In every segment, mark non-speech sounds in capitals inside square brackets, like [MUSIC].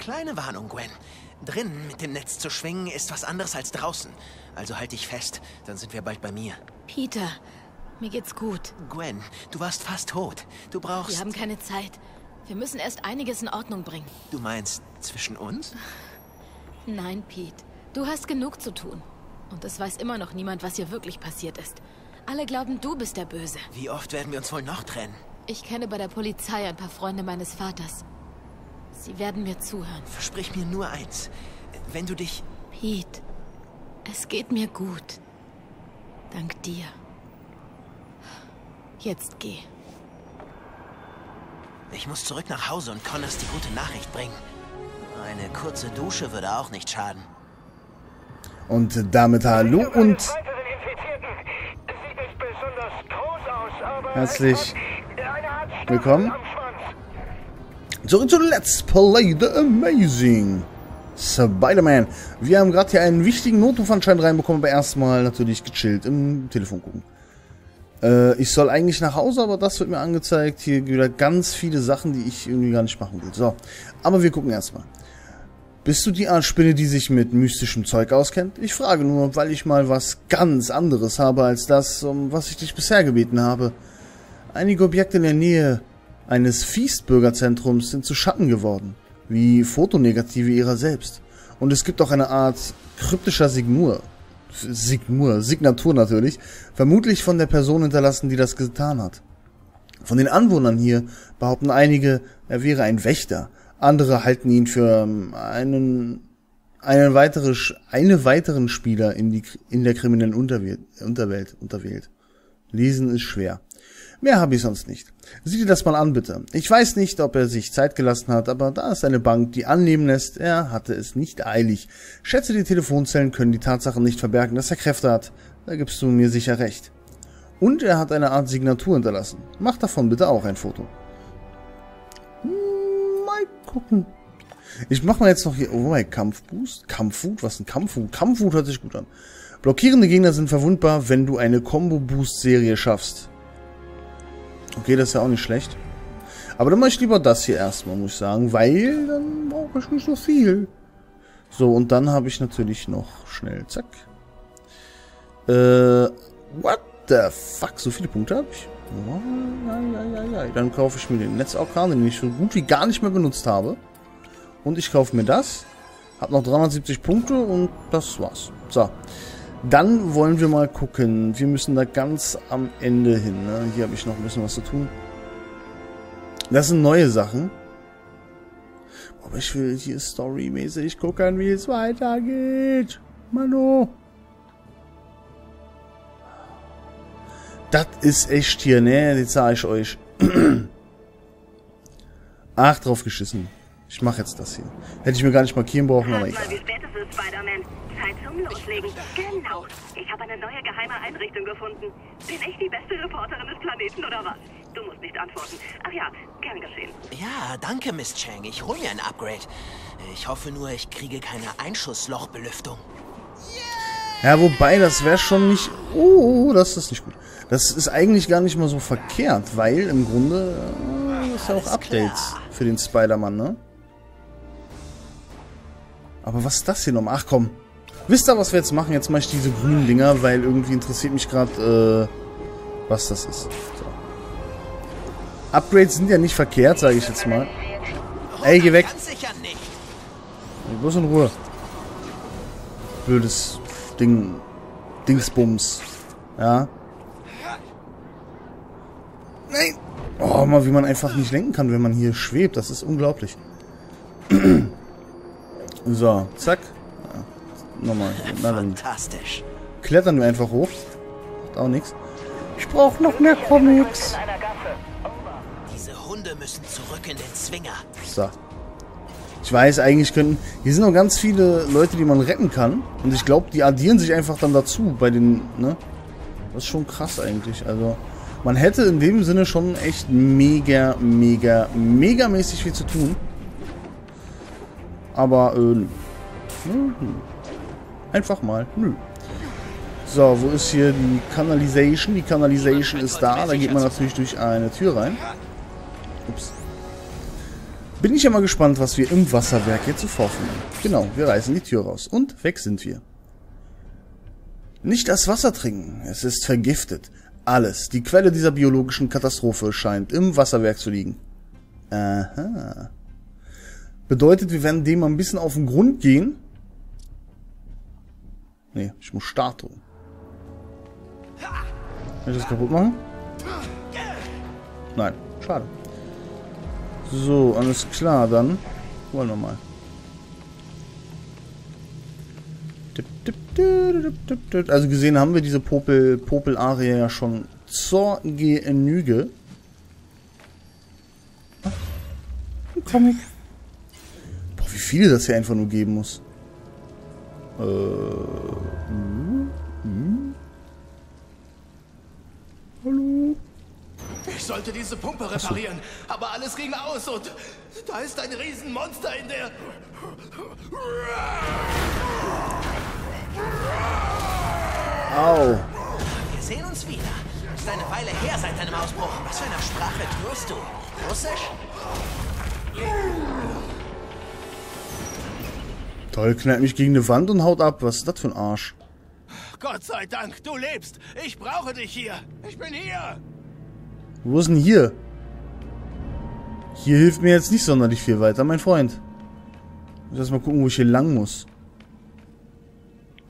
Kleine Warnung, Gwen. Drinnen mit dem Netz zu schwingen ist was anderes als draußen. Also halt dich fest, dann sind wir bald bei mir. Peter, mir geht's gut. Gwen, du warst fast tot. Du brauchst... Wir haben keine Zeit. Wir müssen erst einiges in Ordnung bringen. Du meinst zwischen uns? Nein, Pete. Du hast genug zu tun. Und es weiß immer noch niemand, was hier wirklich passiert ist. Alle glauben, du bist der Böse. Wie oft werden wir uns wohl noch trennen? Ich kenne bei der Polizei ein paar Freunde meines Vaters. Sie werden mir zuhören. Versprich mir nur eins. Wenn du dich... Pete, es geht mir gut. Dank dir. Jetzt geh. Ich muss zurück nach Hause und Connors die gute Nachricht bringen. Eine kurze Dusche würde auch nicht schaden. Und damit hallo und herzlich willkommen zurück zu Let's Play The Amazing Spider-Man. Wir haben gerade hier einen wichtigen Notruf anscheinend reinbekommen, aber erstmal natürlich gechillt im Telefon gucken. Äh, ich soll eigentlich nach Hause, aber das wird mir angezeigt. Hier wieder ganz viele Sachen, die ich irgendwie gar nicht machen will. So, aber wir gucken erstmal. Bist du die Art Spinne, die sich mit mystischem Zeug auskennt? Ich frage nur, weil ich mal was ganz anderes habe als das, um was ich dich bisher gebeten habe. Einige Objekte in der Nähe eines Feastbürgerzentrums sind zu Schatten geworden, wie Fotonegative ihrer selbst. Und es gibt auch eine Art kryptischer Signur. Signur, Signatur natürlich, vermutlich von der Person hinterlassen, die das getan hat. Von den Anwohnern hier behaupten einige, er wäre ein Wächter, andere halten ihn für ähm, einen, einen weitere, eine weiteren Spieler in, die, in der kriminellen Unterwelt, Unterwelt unterwählt. Lesen ist schwer. Mehr habe ich sonst nicht. Sieh dir das mal an, bitte. Ich weiß nicht, ob er sich Zeit gelassen hat, aber da ist eine Bank, die annehmen lässt, er hatte es nicht eilig. Schätze, die Telefonzellen können die Tatsache nicht verbergen, dass er Kräfte hat. Da gibst du mir sicher recht. Und er hat eine Art Signatur hinterlassen. Mach davon bitte auch ein Foto gucken. Ich mach mal jetzt noch hier... Oh, Kampfboost? Kampfwut? Was ist ein Kampfwut? Kampfwut hört sich gut an. Blockierende Gegner sind verwundbar, wenn du eine Combo-Boost-Serie schaffst. Okay, das ist ja auch nicht schlecht. Aber dann mache ich lieber das hier erstmal, muss ich sagen, weil dann brauche ich nicht so viel. So, und dann habe ich natürlich noch schnell, zack. Äh, what the fuck? So viele Punkte habe ich? Dann kaufe ich mir den Netzorkan, den ich so gut wie gar nicht mehr benutzt habe. Und ich kaufe mir das. Hab noch 370 Punkte und das war's. So. Dann wollen wir mal gucken. Wir müssen da ganz am Ende hin. Ne? Hier habe ich noch ein bisschen was zu tun. Das sind neue Sachen. Aber ich will hier storymäßig gucken, wie es weitergeht. Mano. Das ist echt hier, ne? Das sage ich euch. [CLEARS THROAT] Ach, drauf geschissen. Ich mache jetzt das hier. Hätte ich mir gar nicht markieren brauchen, aber egal. Zeit zum Loslegen. Genau. Ich habe eine neue geheime Einrichtung gefunden. Bin ich die beste Reporterin des Planeten oder was? Du musst nicht antworten. Ach ja, gern geschehen. Ja, danke, Miss Chang. Ich hole mir ein Upgrade. Ich hoffe nur, ich kriege keine Einschusslochbelüftung. Ja, wobei, das wäre schon nicht... Oh, das ist nicht gut. Das ist eigentlich gar nicht mal so verkehrt, weil im Grunde äh, ist ja auch Updates für den Spider-Man, ne? Aber was ist das hier nochmal? Ach komm. Wisst ihr, was wir jetzt machen? Jetzt mache ich diese grünen Dinger, weil irgendwie interessiert mich gerade, äh, was das ist. So. Upgrades sind ja nicht verkehrt, sage ich jetzt mal. Ey, geh weg. Bloß in Ruhe. Blödes Ding. Dingsbums. Ja. Nein! Oh, mal, wie man einfach nicht lenken kann, wenn man hier schwebt. Das ist unglaublich. [CLEARS THROAT] so, zack. Ja, nochmal. [LAUGHS] Na dann. Fantastisch. Klettern wir einfach hoch. Macht auch nichts. Ich brauche noch mehr Comics. Diese Hunde müssen zurück in den Zwinger. So. Ich weiß, eigentlich könnten... Hier sind noch ganz viele Leute, die man retten kann. Und ich glaube, die addieren sich einfach dann dazu bei den... Ne? Das ist schon krass eigentlich. Also... Man hätte in dem Sinne schon echt mega, mega, mega mäßig viel zu tun. Aber, äh, nö. Nö, Einfach mal, nö. So, wo ist hier die Canalization? Die Canalization ist da. Da geht man natürlich durch eine Tür rein. Ups. Bin ich ja mal gespannt, was wir im Wasserwerk jetzt so vorfinden. Genau, wir reißen die Tür raus. Und weg sind wir. Nicht das Wasser trinken. Es ist vergiftet. Alles. Die Quelle dieser biologischen Katastrophe scheint im Wasserwerk zu liegen. Aha. Bedeutet, wir werden dem mal ein bisschen auf den Grund gehen. Nee, ich muss Start drücken. Kann ich das kaputt machen? Nein, schade. So, alles klar, dann wollen wir mal. Also gesehen haben wir diese Popel, Popel-Aria ja schon zur Genüge. Ein Comic. Viele das hier einfach nur geben muss. Äh, hm, hm. Hallo? Ich sollte diese Pumpe reparieren, aber alles ging aus und da ist ein Riesenmonster in der... Au. Wir sehen uns wieder. Ist eine Weile her seit deinem Ausbruch. Was für eine Sprache tust du? Russisch? Toll, knallt mich gegen eine Wand und haut ab. Was ist das für ein Arsch? Gott sei Dank, du lebst. Ich brauche dich hier. Ich bin hier. Wo ist denn hier? Hier hilft mir jetzt nicht sonderlich viel weiter, mein Freund. Ich muss erst mal gucken, wo ich hier lang muss.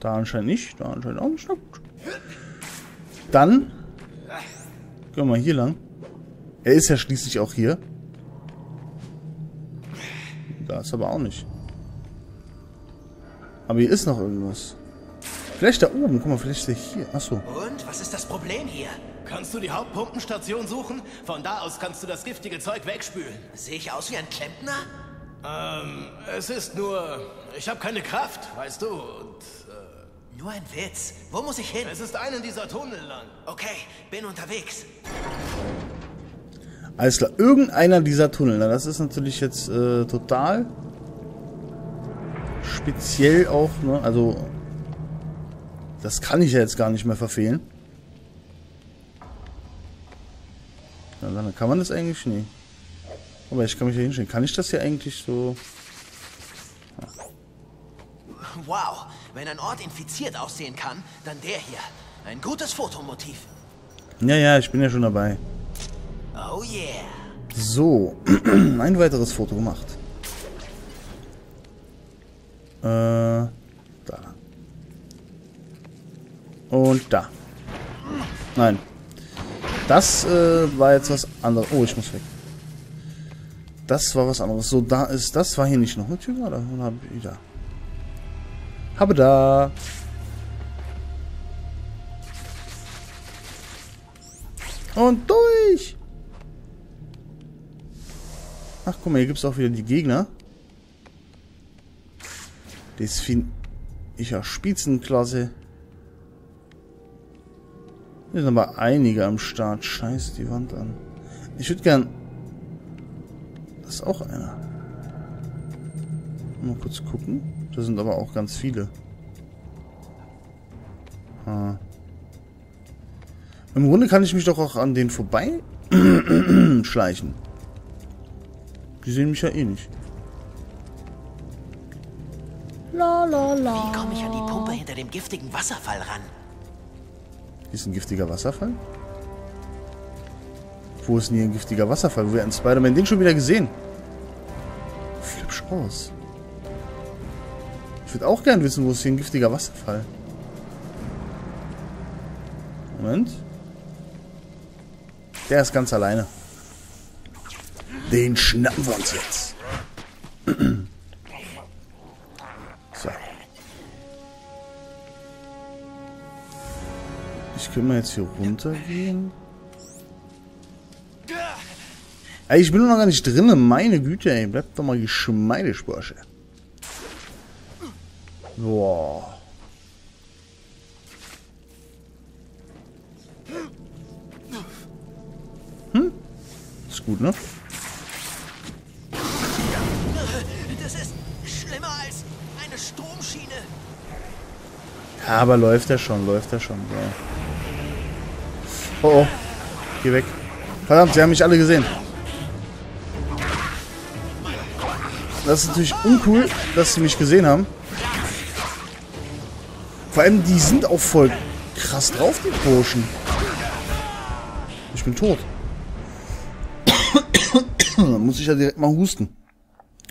Da anscheinend nicht, da anscheinend auch nicht. Dann gehen wir mal hier lang. Er ist ja schließlich auch hier. Da ist aber auch nicht. Aber hier ist noch irgendwas. Vielleicht da oben. Guck mal, vielleicht ist er hier. Achso. Und was ist das Problem hier? Kannst du die Hauptpumpenstation suchen? Von da aus kannst du das giftige Zeug wegspülen. Sehe ich aus wie ein Klempner? Ähm, es ist nur... Ich habe keine Kraft, weißt du, und... Nur ein Witz. Wo muss ich hin? Es ist einen dieser Tunnel lang. Okay, bin unterwegs. Alles klar. Irgendeiner dieser Tunnel. Na, das ist natürlich jetzt äh, total speziell auch, ne? Also, das kann ich ja jetzt gar nicht mehr verfehlen. Ja, dann kann man das eigentlich nie. Aber ich kann mich hier hinstellen. Kann ich das hier eigentlich so... Wow, wenn ein Ort infiziert aussehen kann, dann der hier. Ein gutes Fotomotiv. Ja, ja, ich bin ja schon dabei. Oh yeah. So, [CLEARS THROAT] ein weiteres Foto gemacht. Äh, da. Und da. Nein. Das äh, war jetzt was anderes. Oh, ich muss weg. Das war was anderes. So, da ist, das war hier nicht noch eine Tür gerade. Und hab ich da. Habe da. Und durch. Ach, guck mal, hier gibt es auch wieder die Gegner. Das finde ich ja Spitzenklasse. Hier sind aber einige am Start. Scheiß die Wand an. Ich würde gern... Das ist auch einer. Mal kurz gucken. Da sind aber auch ganz viele. Ah. Im Grunde kann ich mich doch auch an den vorbei [CLEARS THROAT] schleichen. Die sehen mich ja eh nicht. La la la. Wie komme ich an die Pumpe hinter dem giftigen Wasserfall ran? Hier ist ein giftiger Wasserfall? Wo ist denn hier ein giftiger Wasserfall? Wo wir in Spider-Man den schon wieder gesehen? Flipsch aus. Ich würde auch gern wissen, wo ist hier ein giftiger Wasserfall? Moment. Der ist ganz alleine. Den schnappen wir uns jetzt. [CLEARS THROAT] Kann mal jetzt hier runtergehen. Ey, ich bin noch gar nicht drin. Meine Güte, ey. Bleibt doch mal geschmeidig, Bursche. Boah. Hm? Ist gut, ne? Das ist schlimmer als eine Stromschiene. Ja, aber läuft er schon, läuft er schon. So. Oh, oh. Geh weg. Verdammt, sie haben mich alle gesehen. Das ist natürlich uncool, dass sie mich gesehen haben. Vor allem, die sind auch voll krass drauf, die Burschen. Ich bin tot. dann [COUGHS] muss ich ja direkt mal husten.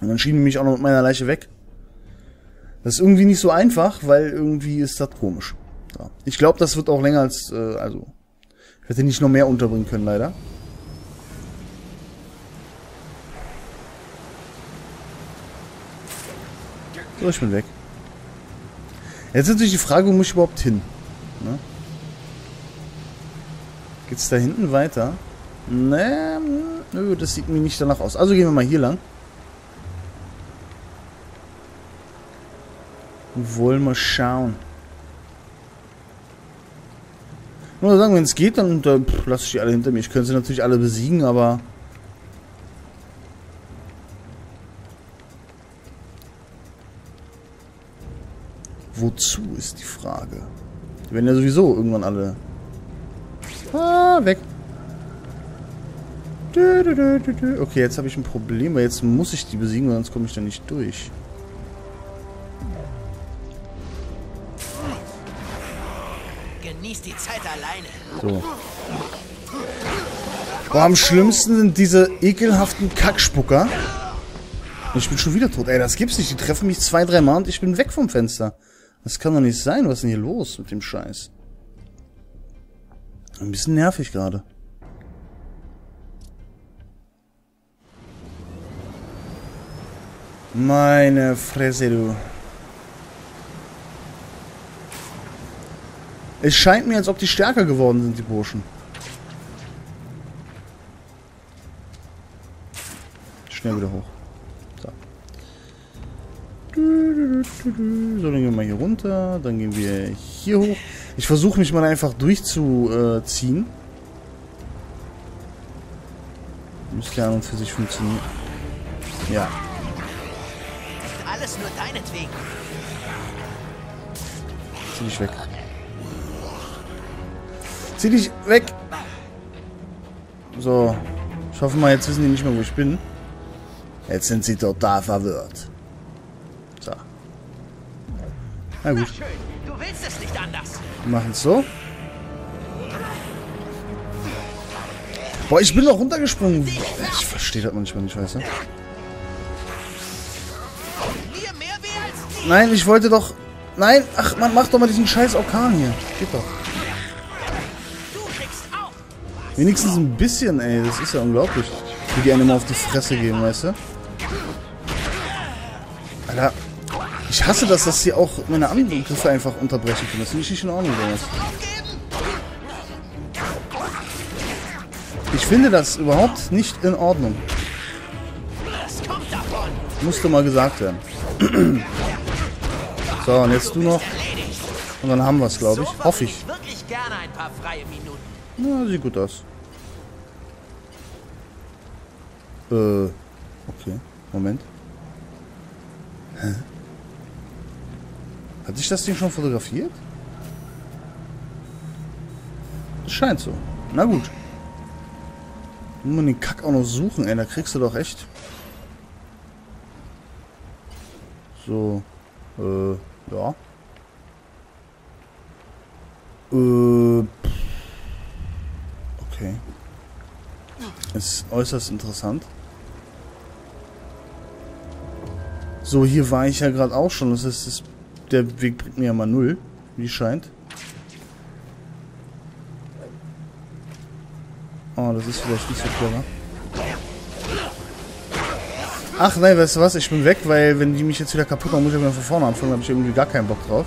Und dann schieben die mich auch noch mit meiner Leiche weg. Das ist irgendwie nicht so einfach, weil irgendwie ist das komisch. So. Ich glaube, das wird auch länger als, äh, also, hätte nicht noch mehr unterbringen können, leider. So, ich bin weg. Jetzt ist natürlich die Frage, wo muss ich überhaupt hin? Ne? Geht's da hinten weiter? Ne, nö, das sieht mir nicht danach aus. Also gehen wir mal hier lang. Wollen wir schauen. Nur sagen, wenn es geht, dann äh, lasse ich die alle hinter mir. Ich könnte sie natürlich alle besiegen, aber... Wozu ist die Frage? Die werden ja sowieso irgendwann alle... Ah, weg. Okay, jetzt habe ich ein Problem, weil jetzt muss ich die besiegen, sonst komme ich da nicht durch. Genieß die Zeit alleine. So. Boah, am schlimmsten sind diese ekelhaften Kackspucker. Und ich bin schon wieder tot. Ey, das gibt's nicht. Die treffen mich zwei, drei Mal und ich bin weg vom Fenster. Das kann doch nicht sein. Was ist denn hier los mit dem Scheiß? Ein bisschen nervig gerade. Meine Fresse, du. Es scheint mir, als ob die stärker geworden sind, die Burschen. Schnell wieder hoch. So. So, dann gehen wir mal hier runter. Dann gehen wir hier hoch. Ich versuche mich mal einfach durchzuziehen. Müsste ja an und für sich funktionieren. Ja. Alles nur deinetwegen. Zieh dich weg. Zieh dich weg! So. Ich hoffe mal, jetzt wissen die nicht mehr, wo ich bin. Jetzt sind sie total verwirrt. So. Na gut. Schön, du willst es nicht anders. Wir machen es so. Boah, ich bin doch runtergesprungen. Ich verstehe das manchmal nicht, weißt du? Als dir. Nein, ich wollte doch... Nein, ach man, mach doch mal diesen scheiß Orkan hier. Geht doch. Wenigstens ein bisschen, ey. Das ist ja unglaublich. Wie die einem immer auf die Fresse gehen, weißt du? Alter. Ich hasse das, dass sie auch meine Angriffe einfach unterbrechen können. Das finde ich nicht in Ordnung, sowas. Ich finde das überhaupt nicht in Ordnung. Musste mal gesagt werden. [CLEARS THROAT] So, und jetzt du noch. Und dann haben wir es, glaube ich. Hoffe ich. Na, sieht gut aus. Äh, okay. Moment. Hä? Hatte ich das Ding schon fotografiert? Das scheint so. Na gut. Muss man den Kack auch noch suchen, ey. Da kriegst du doch echt. So. Äh, ja. Äh. Okay. Ist äußerst interessant. So, hier war ich ja gerade auch schon. Das heißt, das, der Weg bringt mir ja mal null, wie scheint. Oh, das ist vielleicht nicht so clever. Ach nein, weißt du was? Ich bin weg, weil wenn die mich jetzt wieder kaputt machen, muss ich wieder von vorne anfangen. Da habe ich irgendwie gar keinen Bock drauf.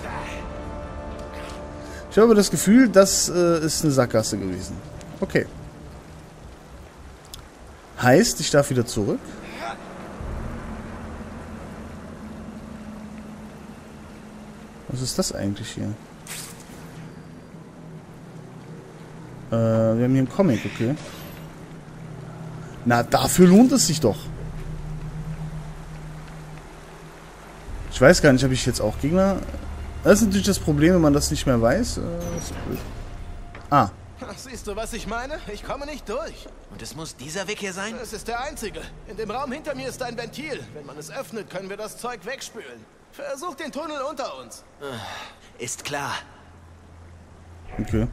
Ich habe das Gefühl, das äh, ist eine Sackgasse gewesen. Okay. Heißt, ich darf wieder zurück. Was ist das eigentlich hier? Äh, wir haben hier einen Comic, okay. Na, dafür lohnt es sich doch. Ich weiß gar nicht, habe ich jetzt auch Gegner... Das ist natürlich das Problem, wenn man das nicht mehr weiß. Äh, ist blöd. Ah, Siehst du, was ich meine? Ich komme nicht durch. Und es muss dieser Weg hier sein? Es ist der einzige. In dem Raum hinter mir ist ein Ventil. Wenn man es öffnet, können wir das Zeug wegspülen. Versuch den Tunnel unter uns. Ist klar. Okay.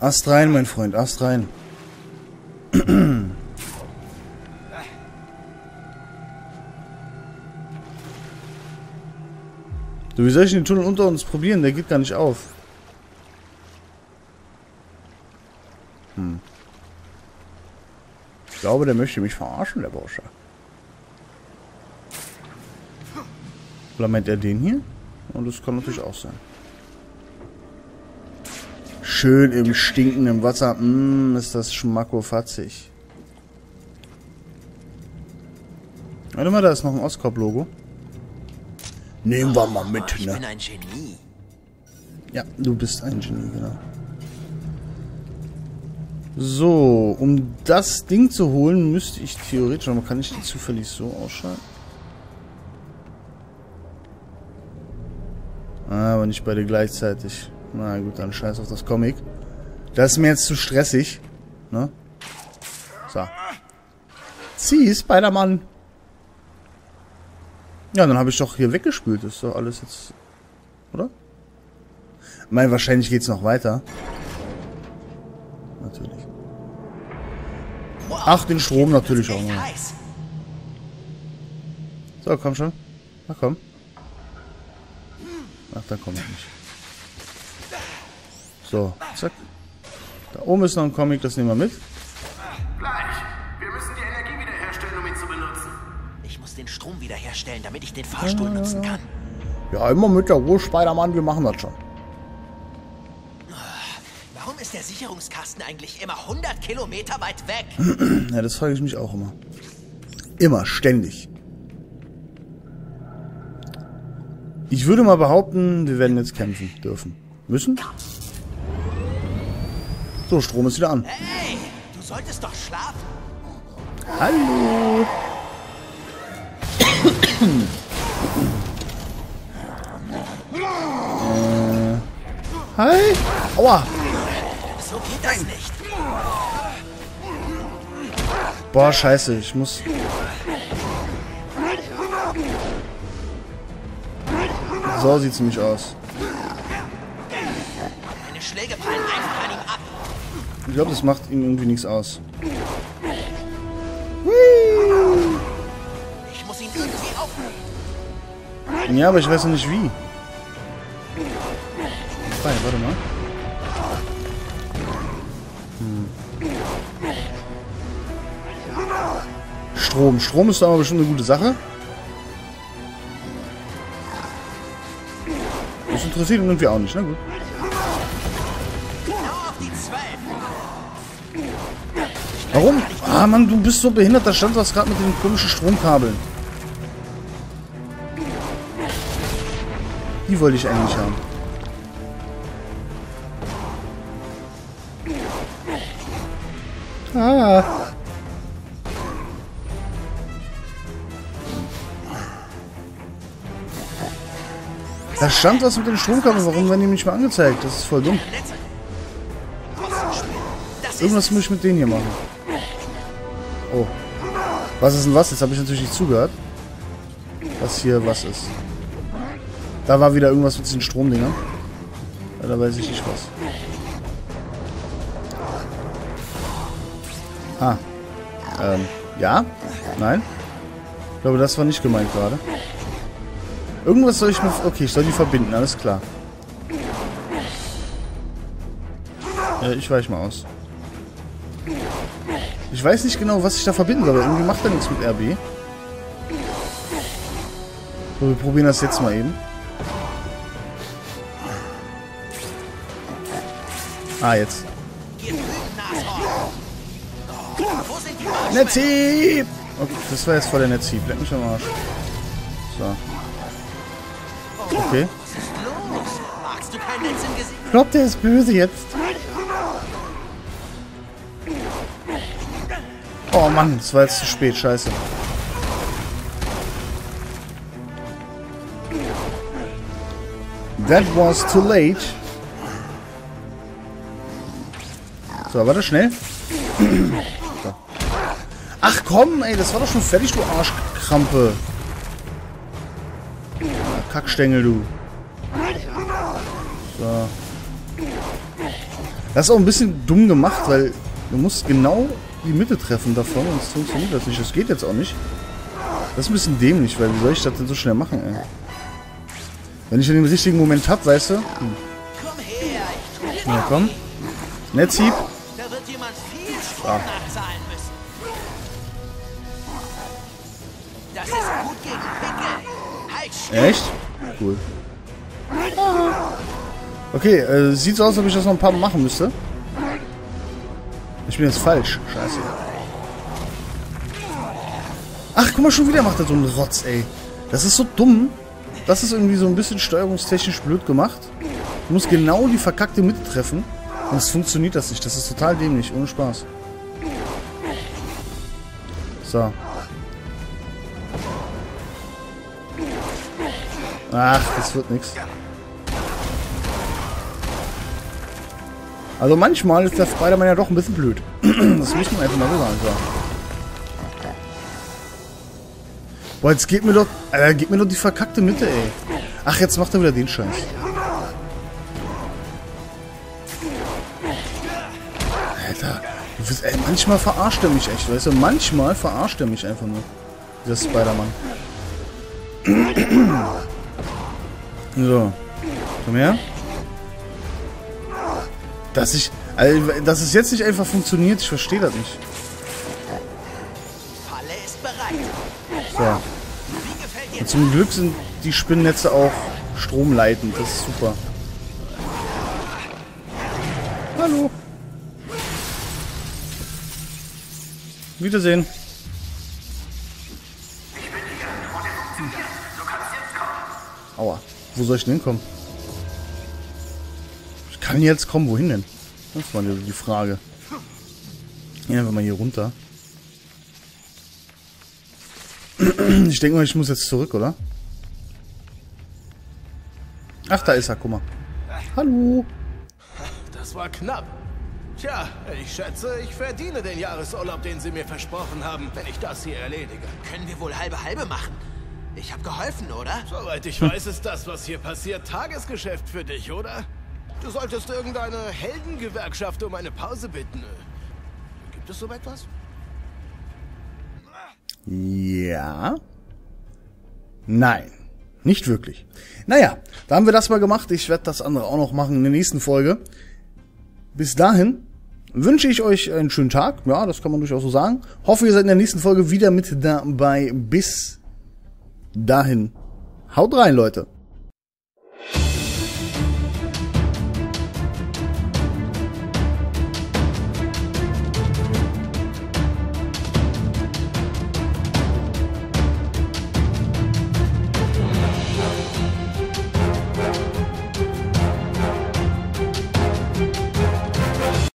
Ast rein, mein Freund, Ast rein. [CLEARS THROAT] Du, wie soll ich den Tunnel unter uns probieren? Der geht gar nicht auf. Hm. Ich glaube, der möchte mich verarschen, der Bursche. Oder meint er den hier? Und das kann natürlich auch sein. Schön im stinkenden Wasser. Mmm, ist das schmackofatzig. Warte mal, da ist noch ein Oscorp-Logo. Nehmen wir mal mit, Ich ne? bin ein Genie. Ja, du bist ein Genie, genau. So, um das Ding zu holen, müsste ich theoretisch, aber kann ich die zufällig so ausschalten? Ah, aber nicht beide gleichzeitig. Na gut, dann scheiß auf das Comic. Das ist mir jetzt zu stressig. Ne? So. Zieh, Spider-Man. Ja, dann habe ich doch hier weggespült. Das ist doch alles jetzt... Oder? Ich meine, wahrscheinlich geht's noch weiter. Natürlich. Ach, den Strom natürlich auch noch. So, komm schon. Na komm. Ach, da komme ich nicht. So, zack. Da oben ist noch ein Comic, das nehmen wir mit. Wiederherstellen, damit ich den Fahrstuhl nutzen kann. Ja, immer mit der Ruhe, Spider-Man, wir machen das schon. Warum ist der Sicherungskasten eigentlich immer 100 Kilometer weit weg? Ja, das frage ich mich auch immer. Immer, ständig. Ich würde mal behaupten, wir werden jetzt kämpfen dürfen. Müssen? So, Strom ist wieder an. Hey, du solltest doch schlafen. Hallo. Äh, hi. Aua. So geht das nicht. Boah, scheiße. Ich muss... So sieht's nämlich aus. Ich glaube, das macht ihm irgendwie nichts aus. Ja, aber ich weiß noch nicht wie. Warte, warte mal. Hm. Strom. Strom ist aber bestimmt eine gute Sache. Das interessiert ihn irgendwie auch nicht, na gut. Auf die 12. Warum? Ah, Mann, du bist so behindert. Da stand was gerade mit den komischen Stromkabeln. Die wollte ich eigentlich haben. Ah. Da stand was mit den Stromkabeln. Warum werden die nicht mehr angezeigt? Das ist voll dumm. Irgendwas muss ich mit denen hier machen. Oh. Was ist denn was? Jetzt habe ich natürlich nicht zugehört. Was hier was ist. Da war wieder irgendwas mit diesen Stromdingern. Ja, da weiß ich nicht was. Ah. Ähm, ja? Nein? Ich glaube, das war nicht gemeint gerade. Irgendwas soll ich mit... Okay, ich soll die verbinden, alles klar. Äh, ich weiche mal aus. Ich weiß nicht genau, was ich da verbinden soll, irgendwie macht er nichts mit RB. So, wir probieren das jetzt mal eben. Die Marshmallows? Netzi! Okay, das war jetzt voll der Netzi. Bleib mich am Arsch. So. Okay. Ich glaub, der ist böse jetzt. Oh Mann, das war jetzt zu spät. Scheiße. That was too late. So, warte, schnell. So. Ach komm, ey, das war doch schon fertig, du Arschkrampe. Kackstängel, du. So. Das ist auch ein bisschen dumm gemacht, weil du musst genau die Mitte treffen davon, sonst funktioniert das nicht. Das geht jetzt auch nicht. Das ist ein bisschen dämlich, weil wie soll ich das denn so schnell machen, ey? Wenn ich den richtigen Moment hab, weißt du? Hm. Ja, komm. Netzhieb. Still. Echt? Cool. Okay, äh, sieht so aus, als ob ich das noch ein paar Mal machen müsste. Ich bin jetzt falsch. Scheiße. Ach, guck mal, schon wieder macht er so einen Rotz, ey. Das ist so dumm. Das ist irgendwie so ein bisschen steuerungstechnisch blöd gemacht. Du musst genau die verkackte Mitte treffen. Sonst funktioniert das nicht. Das ist total dämlich. Ohne Spaß. So. Ach, das wird nichts. Also manchmal ist der Spider-Man ja doch ein bisschen blöd. [CLEARS THROAT] Das muss man einfach mal so sagen. Boah, jetzt geht mir doch... Alter, geht mir doch die verkackte Mitte, ey. Ach, jetzt macht er wieder den Scheiß. Ey, manchmal verarscht er mich echt, weißt du? Manchmal verarscht er mich einfach nur. Dieser Spider-Man. [CLEARS THROAT] So. Komm her. Dass ich... Also, dass es jetzt nicht einfach funktioniert, ich verstehe das nicht. Falle ist bereit. So. Und zum Glück sind die Spinnennetze auch stromleitend. Das ist super. Hallo. Wiedersehen. Aua. Wo soll ich denn hinkommen? Ich kann jetzt kommen. Wohin denn? Das war die Frage. Gehen einfach mal hier runter. Ich denke mal, ich muss jetzt zurück, oder? Ach, da ist er, guck mal. Hallo. Das war knapp. Tja, ich schätze, ich verdiene den Jahresurlaub, den Sie mir versprochen haben, wenn ich das hier erledige. Können wir wohl halbe halbe machen? Ich habe geholfen, oder? Soweit ich weiß, ist das, was hier passiert, Tagesgeschäft für dich, oder? Du solltest irgendeine Heldengewerkschaft um eine Pause bitten. Gibt es so etwas? Ja. Nein. Nicht wirklich. Naja, da haben wir das mal gemacht. Ich werde das andere auch noch machen in der nächsten Folge. Bis dahin wünsche ich euch einen schönen Tag. Ja, das kann man durchaus so sagen. Hoffe, ihr seid in der nächsten Folge wieder mit dabei. Bis dahin. Haut rein, Leute.